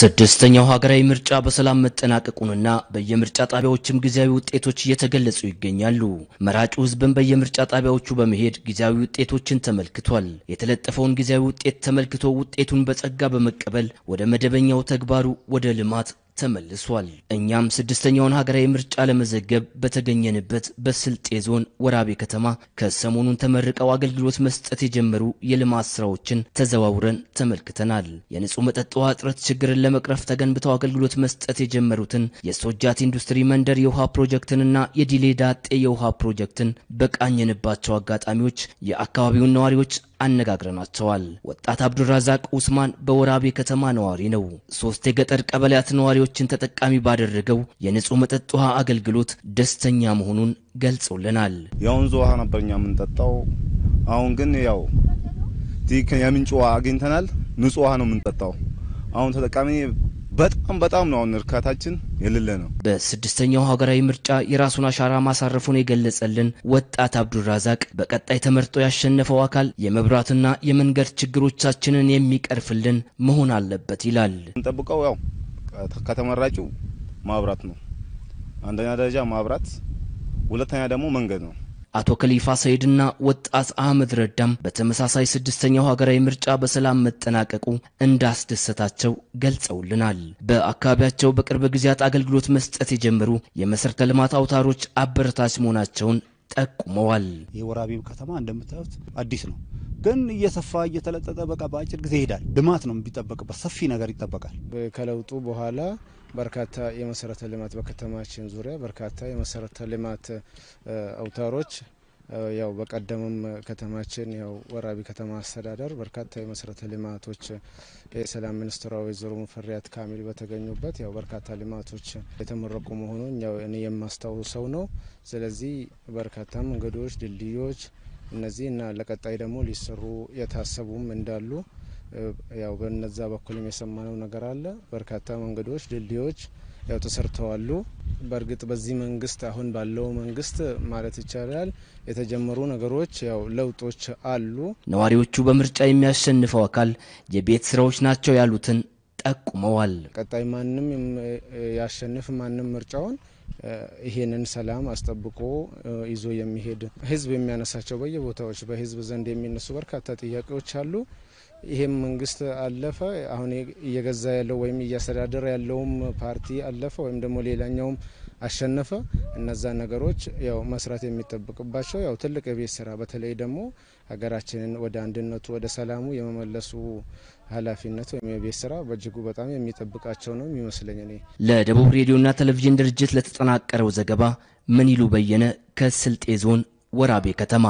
ስድስተኛው ሀገራዊ ምርጫ በሰላም መጠናቀቁንና በየምርጫ ጣቢያዎችም ጊዜያዊ ውጤቶች እየተገለጹ ይገኛሉ። መራጩ ሕዝብን በየምርጫ ጣቢያዎቹ በመሄድ ጊዜያዊ ውጤቶችን ተመልክቷል። የተለጠፈውን ጊዜያዊ ውጤት ተመልክቶ ውጤቱን በጸጋ በመቀበል ወደ መደበኛው ተግባሩ ወደ ልማት ተመልሷል። እኛም ስድስተኛውን ሀገራዊ ምርጫ ለመዘገብ በተገኘንበት በስልጤ ዞን ወራቤ ከተማ ከሰሞኑን ተመርቀው አገልግሎት መስጠት የጀመሩ የልማት ስራዎችን ተዘዋውረን ተመልክተናል። የንጹህ መጠጥ ውሃ እጥረት ችግርን ለመቅረፍ ተገንብተው አገልግሎት መስጠት የጀመሩትን የሶጃት ኢንዱስትሪ መንደር የውሃ ፕሮጀክትንና የዲሌ ዳጤ የውሃ ፕሮጀክትን በቃኘንባቸው አጋጣሚዎች የአካባቢውን ነዋሪዎች አነጋግረናቸዋል። ወጣት አብዱራዛቅ ኡስማን በወራቤ ከተማ ነዋሪ ነው። ሶስት የገጠር ቀበሌያት ነዋሪዎችን ተጠቃሚ ባደረገው የንጹህ መጠጥ ውሃ አገልግሎት ደስተኛ መሆኑን ገልጾልናል። የወንዝ ውሃ ነበር እኛ የምንጠጣው። አሁን ግን ያው የምንጭ ውሃ አግኝተናል። ንጹህ ውሃ ነው የምንጠጣው። አሁን ተጠቃሚ በጣም በጣም ነው። አሁን እርካታችን የሌለ ነው። በስድስተኛው ሀገራዊ ምርጫ የራሱን አሻራ ማሳረፉን የገለጸልን ወጣት አብዱራዛቅ በቀጣይ ተመርጦ ያሸነፈው አካል የመብራትና የመንገድ ችግሮቻችንን የሚቀርፍልን መሆን አለበት ይላል። የምንጠብቀው ያው ከተመራጩ ማብራት ነው። አንደኛ ደረጃ ማብራት፣ ሁለተኛ ደግሞ መንገድ ነው። አቶ ከሊፋ ሰይድና ወጣት አህመድ ረዳም በተመሳሳይ ስድስተኛው ሀገራዊ ምርጫ በሰላም መጠናቀቁ እንዳስደሰታቸው ገልጸውልናል። በአካባቢያቸው በቅርብ ጊዜያት አገልግሎት መስጠት የጀመሩ የመሰረተ ልማት አውታሮች አበረታች መሆናቸውን ጠቁመዋል። የወራቤው ከተማ እንደምታዩት አዲስ ነው፣ ግን እየሰፋ እየተለጠጠ በቃ በአጭር ጊዜ ይሄዳል። ልማት ነው የሚጠበቅበት፣ ሰፊ ነገር ይጠበቃል። ከለውጡ በኋላ በርካታ የመሰረተ ልማት በከተማችን ዙሪያ በርካታ የመሰረተ ልማት አውታሮች ያው በቀደምም ከተማችን ያው ወራቤ ከተማ አስተዳደር በርካታ የመሰረተ ልማቶች የሰላም ሚኒስትሯ ወይዘሮ ሙፈሪያት ካሚል በተገኙበት ያው በርካታ ልማቶች የተመረቁ መሆኑን ያው እኔ የማስታውሰው ነው። ስለዚህ በርካታ መንገዶች፣ ድልድዮች እነዚህ እና ለቀጣይ ደግሞ ሊሰሩ የታሰቡም እንዳሉ ያው በነዛ በኩልም የሰማነው ነገር አለ። በርካታ መንገዶች፣ ድልድዮች ያው ተሰርተዋሉ። በእርግጥ በዚህ መንግስት አሁን ባለው መንግስት ማለት ይቻላል የተጀመሩ ነገሮች ያው ለውጦች አሉ። ነዋሪዎቹ በምርጫ የሚያሸንፈው አካል የቤት ስራዎች ናቸው ያሉትን ጠቁመዋል። ቀጣይ ማንም ያሸንፍ ማንም ምርጫውን ይሄንን ሰላም አስጠብቆ ይዞ የሚሄድ ህዝብ የሚያነሳቸው በየቦታዎች በህዝብ ዘንድ የሚነሱ በርካታ ጥያቄዎች አሉ። ይሄም መንግስት አለፈ፣ አሁን እየገዛ ያለው ወይም እያስተዳደረ ያለውም ፓርቲ አለፈ ወይም ደግሞ ሌላኛውም አሸነፈ። እነዛ ነገሮች ያው መስራት የሚጠበቅባቸው ያው ትልቅ የቤት ስራ በተለይ ደግሞ ሀገራችንን ወደ አንድነቱ ወደ ሰላሙ የመመለሱ ኃላፊነት ወይም የቤት ስራ በእጅጉ በጣም የሚጠብቃቸው ነው የሚመስለኝ። እኔ ለደቡብ ሬዲዮና ቴሌቪዥን ድርጅት ለተጠናቀረው ዘገባ ምን ይሉ በየነ ከስልጤ ዞን ወራቤ ከተማ